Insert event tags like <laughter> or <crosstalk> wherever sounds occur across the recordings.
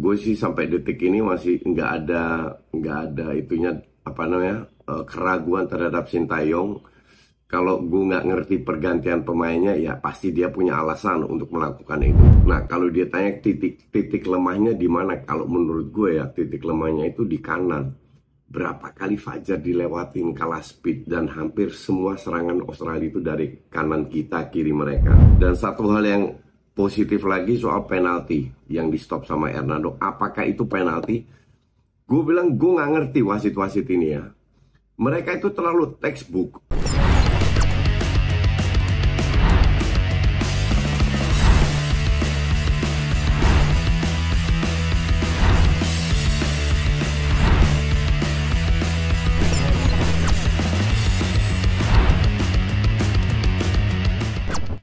gue sih sampai detik ini masih nggak ada nggak ada itunya apa namanya eh, keraguan terhadap Sintayong kalau gue nggak ngerti pergantian pemainnya ya pasti dia punya alasan untuk melakukan itu. Nah kalau dia tanya titik titik lemahnya di mana kalau menurut gue ya titik lemahnya itu di kanan. Berapa kali Fajar dilewatin kalah speed dan hampir semua serangan Australia itu dari kanan kita kiri mereka. Dan satu hal yang positif lagi soal penalti yang di stop sama Hernando. Apakah itu penalti? Gue bilang gue nggak ngerti wasit-wasit ini ya. Mereka itu terlalu textbook.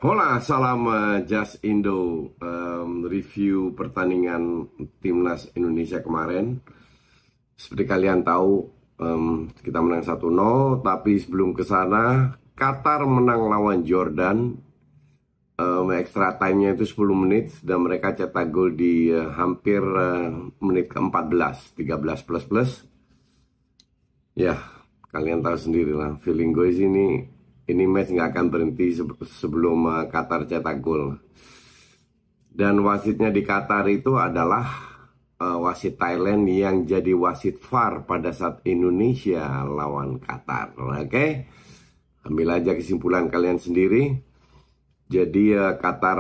Hola, salam uh, Just Indo um, review pertandingan timnas Indonesia kemarin. Seperti kalian tahu, um, kita menang 1-0, tapi sebelum ke sana, Qatar menang lawan Jordan. Um, extra time-nya itu 10 menit dan mereka cetak gol di uh, hampir uh, menit ke-14, 13 plus plus. Ya, kalian tahu sendiri lah, feeling gue sini ini match nggak akan berhenti sebelum uh, Qatar cetak gol. Dan wasitnya di Qatar itu adalah uh, wasit Thailand yang jadi wasit VAR pada saat Indonesia lawan Qatar. Oke, okay? ambil aja kesimpulan kalian sendiri. Jadi uh, Qatar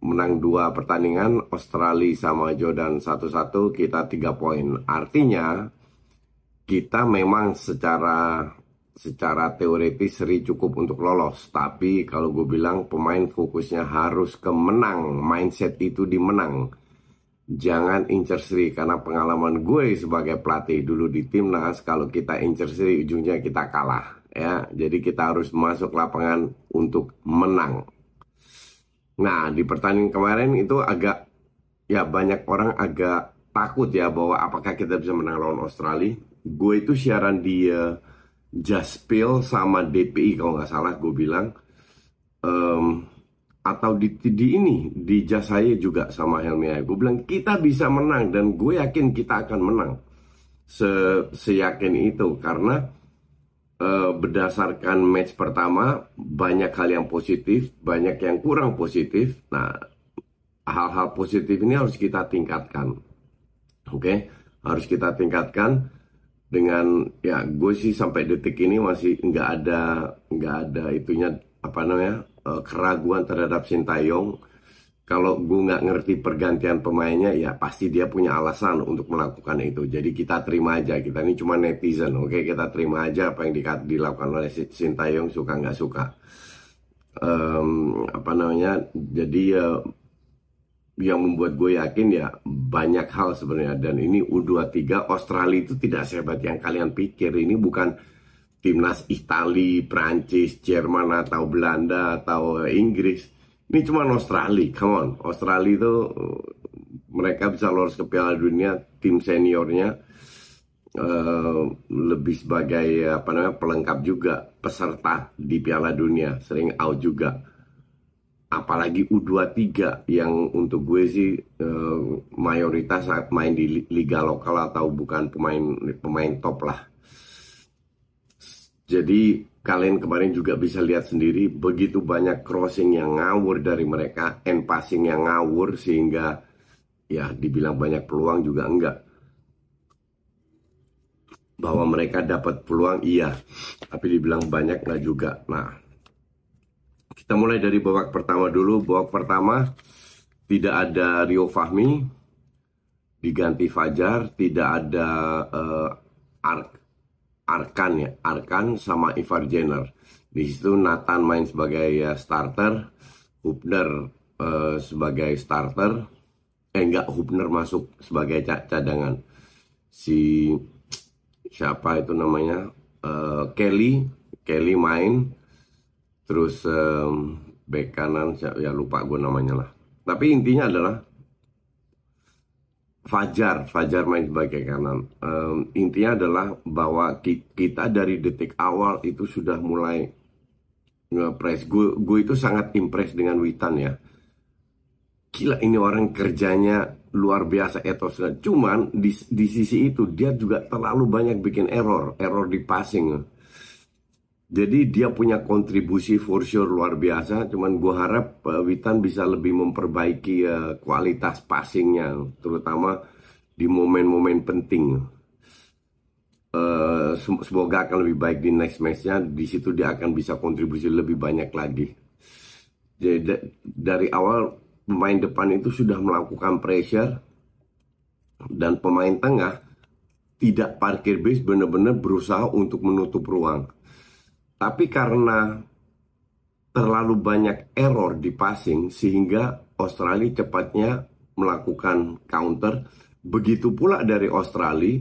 menang dua pertandingan, Australia sama Jordan satu-satu, kita tiga poin. Artinya kita memang secara secara teoretis seri cukup untuk lolos. Tapi kalau gue bilang pemain fokusnya harus ke menang. Mindset itu di menang. Jangan incer seri karena pengalaman gue sebagai pelatih dulu di timnas kalau kita incer seri ujungnya kita kalah ya. Jadi kita harus masuk lapangan untuk menang. Nah di pertandingan kemarin itu agak ya banyak orang agak takut ya bahwa apakah kita bisa menang lawan Australia. Gue itu siaran di uh, Jaspil sama DPI kalau nggak salah gue bilang. Um, atau di, di ini di saya juga sama Helmi gue bilang kita bisa menang dan gue yakin kita akan menang. Se seyakin itu karena uh, berdasarkan match pertama banyak hal yang positif banyak yang kurang positif. Nah hal-hal positif ini harus kita tingkatkan. Oke? Okay? harus kita tingkatkan dengan ya gue sih sampai detik ini masih nggak ada nggak ada itunya apa namanya uh, keraguan terhadap Sintayong kalau gue nggak ngerti pergantian pemainnya ya pasti dia punya alasan untuk melakukan itu. Jadi kita terima aja kita ini cuma netizen oke? Okay? kita terima aja apa yang di, dilakukan oleh Sintayong suka nggak suka. Um, apa namanya jadi uh, yang membuat gue yakin ya banyak hal sebenarnya. Dan ini U23 Australia itu tidak sehebat yang kalian pikir. Ini bukan timnas Italia, Prancis, Jerman atau Belanda atau Inggris. Ini cuma Australia, come on. Australia itu mereka bisa lolos ke Piala Dunia tim seniornya uh, lebih sebagai apa namanya pelengkap juga peserta di Piala Dunia sering out juga apalagi U23 yang untuk gue sih uh, mayoritas main di liga lokal atau bukan pemain pemain top lah. Jadi kalian kemarin juga bisa lihat sendiri begitu banyak crossing yang ngawur dari mereka, end passing yang ngawur sehingga ya dibilang banyak peluang juga enggak. Bahwa mereka dapat peluang iya, tapi dibilang banyak enggak juga. Nah, kita mulai dari babak pertama dulu. Babak pertama tidak ada Rio Fahmi, diganti Fajar, tidak ada uh, Ark Arkan ya, Arkan sama Ivar Jenner. Di situ Nathan main sebagai uh, starter, Hubner uh, sebagai starter, eh enggak Hubner masuk sebagai cadangan. Si siapa itu namanya? Uh, Kelly, Kelly main, terus um, back kanan ya lupa gue namanya lah tapi intinya adalah Fajar Fajar main sebagai kanan um, intinya adalah bahwa kita dari detik awal itu sudah mulai ngepres gue gue itu sangat impress dengan Witan ya gila ini orang kerjanya luar biasa etosnya. Cuman di, di sisi itu dia juga terlalu banyak bikin error, error di passing. Jadi dia punya kontribusi for sure luar biasa. Cuman gue harap uh, Witan bisa lebih memperbaiki uh, kualitas passingnya, terutama di momen-momen penting. Uh, semoga akan lebih baik di next matchnya. Di situ dia akan bisa kontribusi lebih banyak lagi. Jadi dari awal pemain depan itu sudah melakukan pressure dan pemain tengah tidak parkir base benar-benar berusaha untuk menutup ruang tapi karena terlalu banyak error di passing sehingga Australia cepatnya melakukan counter. Begitu pula dari Australia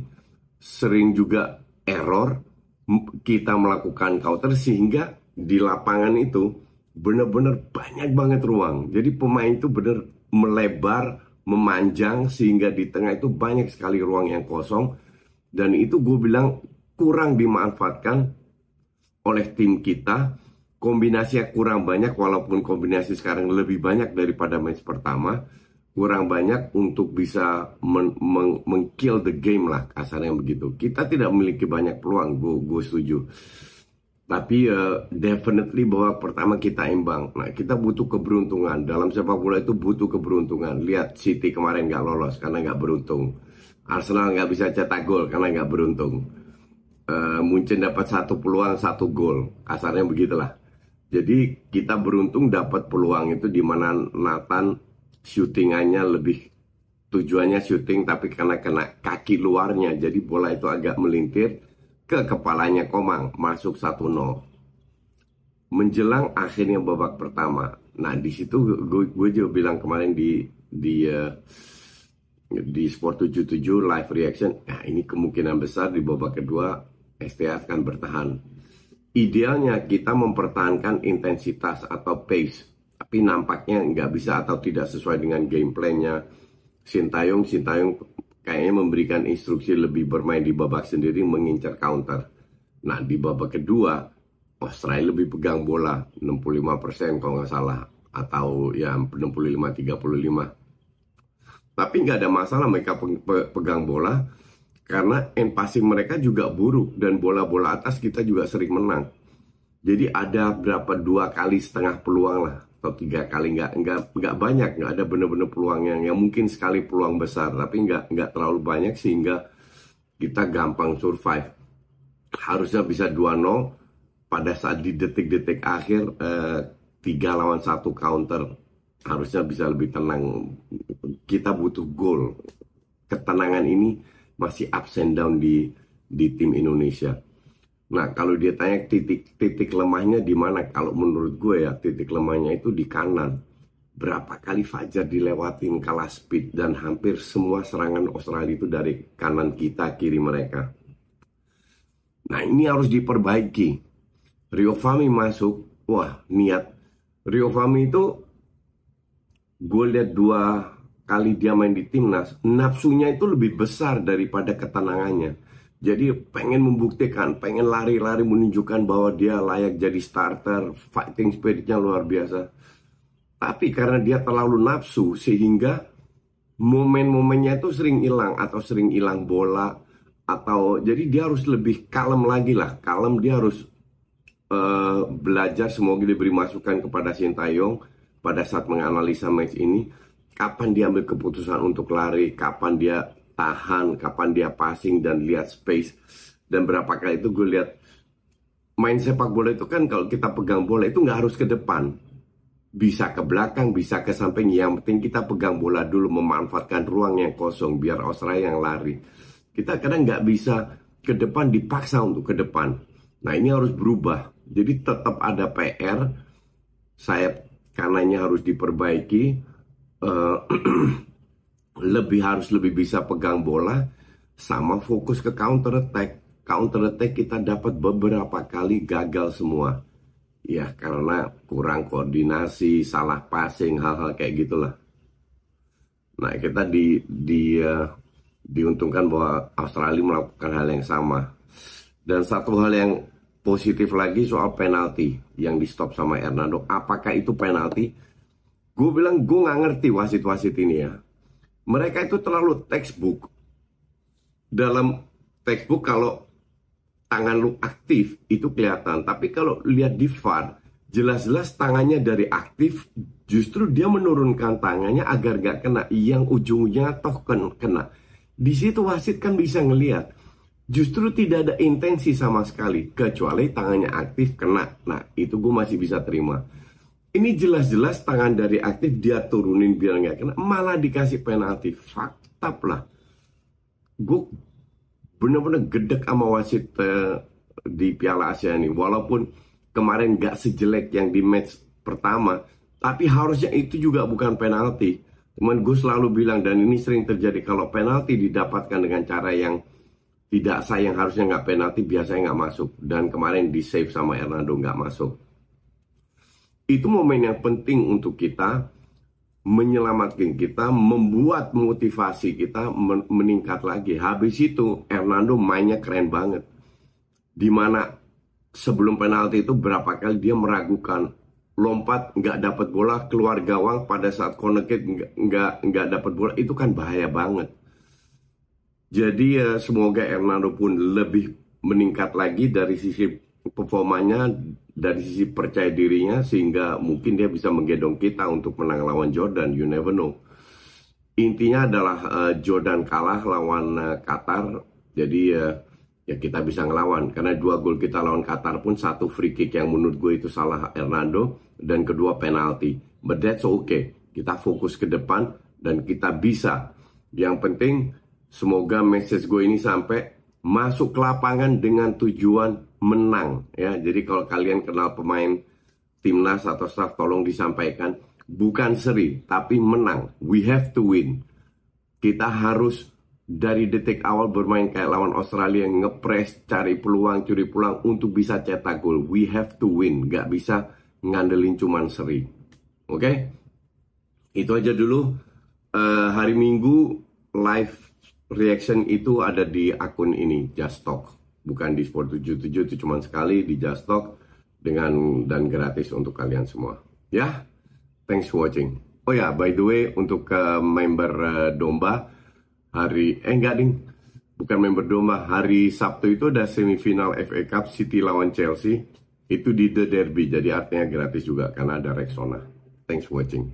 sering juga error kita melakukan counter sehingga di lapangan itu benar-benar banyak banget ruang. Jadi pemain itu benar melebar, memanjang sehingga di tengah itu banyak sekali ruang yang kosong dan itu gue bilang kurang dimanfaatkan oleh tim kita kombinasinya kurang banyak walaupun kombinasi sekarang lebih banyak daripada match pertama kurang banyak untuk bisa men men mengkill the game lah kasarnya begitu. Kita tidak memiliki banyak peluang gue setuju. Tapi uh, definitely bahwa pertama kita imbang. Nah kita butuh keberuntungan. Dalam sepak bola itu butuh keberuntungan. Lihat City kemarin nggak lolos karena nggak beruntung. Arsenal nggak bisa cetak gol karena nggak beruntung uh, Munchen dapat satu peluang satu gol. Kasarnya begitulah. Jadi kita beruntung dapat peluang itu di mana Nathan syutingannya lebih tujuannya syuting tapi karena kena kaki luarnya. Jadi bola itu agak melintir ke kepalanya Komang masuk 1-0 menjelang akhirnya babak pertama. Nah di situ gue, gue juga bilang kemarin di di uh, di Sport 77 live reaction nah ini kemungkinan besar di babak kedua STA akan bertahan. Idealnya kita mempertahankan intensitas atau pace, tapi nampaknya nggak bisa atau tidak sesuai dengan game plan-nya. Sintayong, Sintayong kayaknya memberikan instruksi lebih bermain di babak sendiri mengincar counter. Nah di babak kedua Australia lebih pegang bola 65% kalau nggak salah atau ya 65-35. Tapi nggak ada masalah mereka pegang bola karena end passing mereka juga buruk dan bola-bola atas kita juga sering menang. Jadi ada berapa dua kali setengah peluang lah atau tiga kali nggak nggak nggak banyak nggak ada benar-benar peluang yang yang mungkin sekali peluang besar tapi nggak nggak terlalu banyak sehingga kita gampang survive. Harusnya bisa 2-0 pada saat di detik-detik akhir eh, tiga lawan satu counter. Harusnya bisa lebih tenang. Kita butuh gol. Ketenangan ini masih ups and down di di tim Indonesia. Nah, kalau dia tanya titik titik lemahnya di mana? Kalau menurut gue ya, titik lemahnya itu di kanan. Berapa kali Fajar dilewatin kalah speed dan hampir semua serangan Australia itu dari kanan kita, kiri mereka. Nah, ini harus diperbaiki. Rio Fami masuk, wah, niat. Rio Fami itu gue lihat dua kali dia main di timnas, nafsunya itu lebih besar daripada ketenangannya. Jadi pengen membuktikan, pengen lari-lari menunjukkan bahwa dia layak jadi starter, fighting spiritnya luar biasa. Tapi karena dia terlalu nafsu sehingga momen-momennya itu sering hilang atau sering hilang bola atau jadi dia harus lebih kalem lagi lah, kalem dia harus uh, belajar semoga diberi masukan kepada Sintayong pada saat menganalisa match ini kapan dia ambil keputusan untuk lari, kapan dia tahan, kapan dia passing dan lihat space. Dan berapa kali itu gue lihat main sepak bola itu kan kalau kita pegang bola itu nggak harus ke depan. Bisa ke belakang, bisa ke samping. Yang penting kita pegang bola dulu memanfaatkan ruang yang kosong biar Australia yang lari. Kita kadang nggak bisa ke depan dipaksa untuk ke depan. Nah ini harus berubah. Jadi tetap ada PR. Sayap kanannya harus diperbaiki uh, <clears throat> lebih harus lebih bisa pegang bola sama fokus ke counter attack. Counter attack kita dapat beberapa kali gagal semua. Ya karena kurang koordinasi, salah passing, hal-hal kayak gitulah. Nah kita di di uh, diuntungkan bahwa Australia melakukan hal yang sama. Dan satu hal yang positif lagi soal penalti yang di stop sama Hernando. Apakah itu penalti? Gue bilang gue nggak ngerti wasit-wasit ini ya. mereka itu terlalu textbook. Dalam textbook kalau tangan lu aktif itu kelihatan, tapi kalau lihat di VAR jelas-jelas tangannya dari aktif justru dia menurunkan tangannya agar gak kena. Yang ujungnya toh kena. Di situ wasit kan bisa ngelihat. Justru tidak ada intensi sama sekali kecuali tangannya aktif kena. Nah itu gue masih bisa terima ini jelas-jelas tangan dari aktif dia turunin biar nggak kena. Malah dikasih penalti. Fakta lah. Gue bener-bener gedek sama wasit uh, di Piala Asia ini. Walaupun kemarin gak sejelek yang di match pertama tapi harusnya itu juga bukan penalti. Cuman gue selalu bilang dan ini sering terjadi kalau penalti didapatkan dengan cara yang tidak sayang harusnya nggak penalti biasanya nggak masuk. Dan kemarin di save sama Hernando nggak masuk itu momen yang penting untuk kita menyelamatkan kita, membuat motivasi kita meningkat lagi. Habis itu Hernando mainnya keren banget. Di mana sebelum penalti itu berapa kali dia meragukan lompat nggak dapat bola keluar gawang pada saat kick nggak nggak dapat bola itu kan bahaya banget jadi ya semoga Hernando pun lebih meningkat lagi dari sisi performanya dari sisi percaya dirinya sehingga mungkin dia bisa menggendong kita untuk menang lawan Jordan you never know. Intinya adalah uh, Jordan kalah lawan uh, Qatar jadi uh, ya kita bisa ngelawan. Karena dua gol kita lawan Qatar pun satu free kick yang menurut gue itu salah Hernando dan kedua penalti. But that's okay. Kita fokus ke depan dan kita bisa. Yang penting semoga message gue ini sampai masuk ke lapangan dengan tujuan menang ya jadi kalau kalian kenal pemain timnas atau staff tolong disampaikan bukan seri tapi menang we have to win kita harus dari detik awal bermain kayak lawan Australia ngepres, cari peluang, curi peluang untuk bisa cetak gol. We have to win, gak bisa ngandelin cuman seri. Oke? Okay? Itu aja dulu. Uh, hari Minggu live reaction itu ada di akun ini, Just Talk. Bukan di Sport77, itu cuma sekali di Just Talk dengan dan gratis untuk kalian semua. Ya, thanks for watching. Oh ya, by the way, untuk uh, member uh, Domba, hari eh enggak ding bukan member domba hari Sabtu itu ada semifinal FA Cup City lawan Chelsea itu di The Derby jadi artinya gratis juga karena ada Rexona thanks for watching